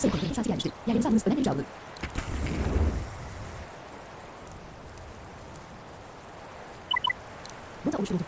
Segundo pensa ciente, realizamos planejado. Bota o estudo.